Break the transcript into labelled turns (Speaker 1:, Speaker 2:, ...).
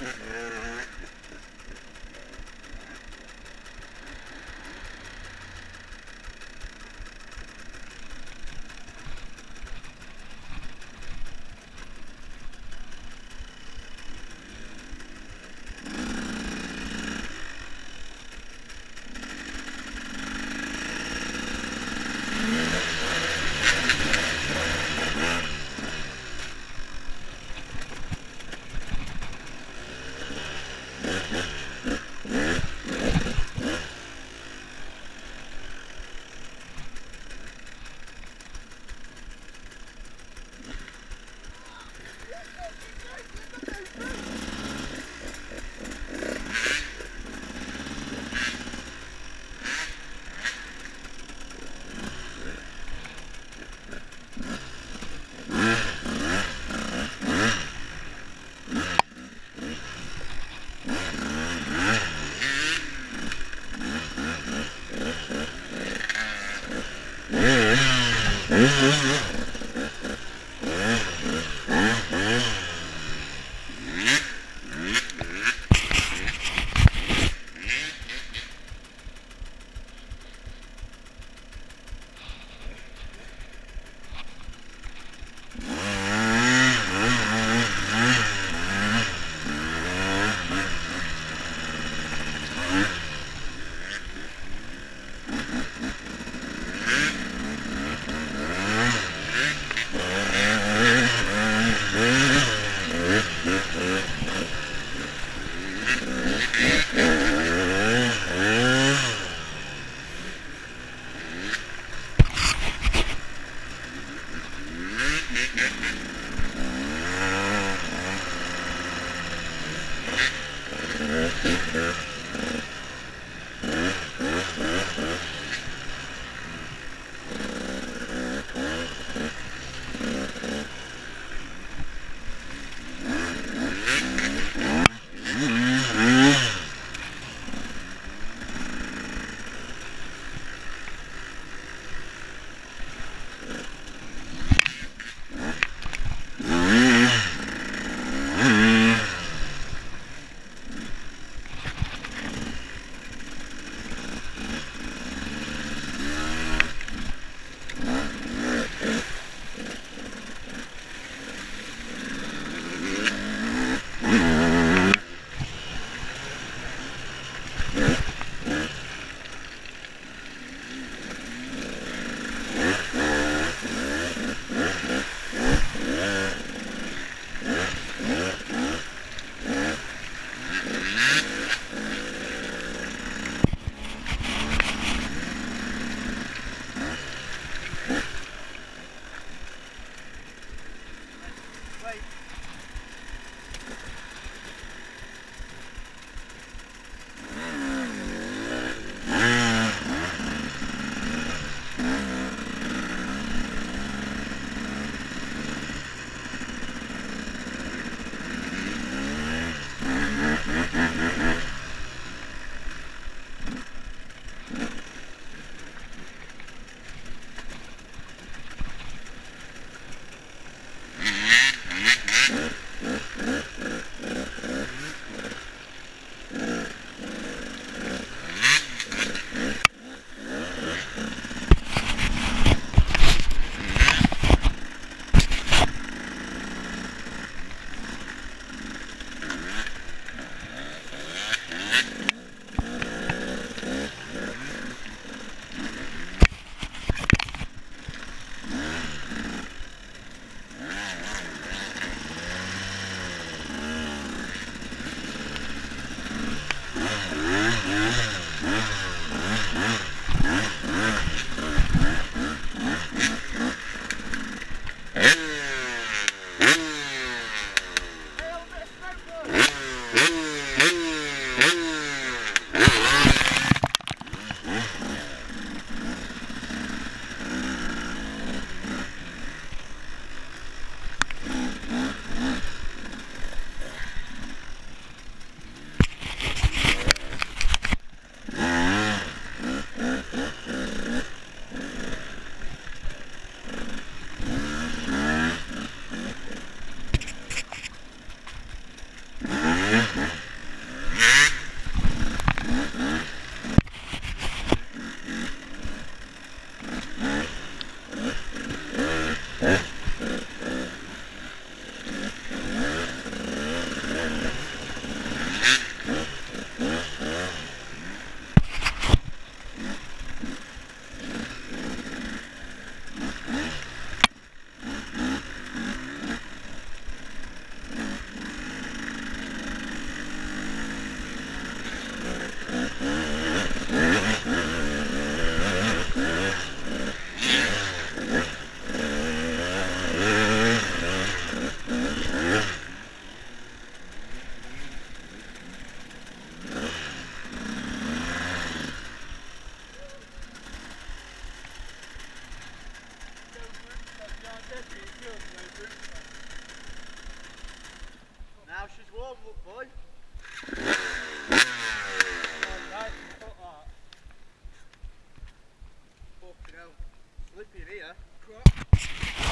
Speaker 1: Yeah. Now she's warm, look boy. Right, Fucking here. Crap.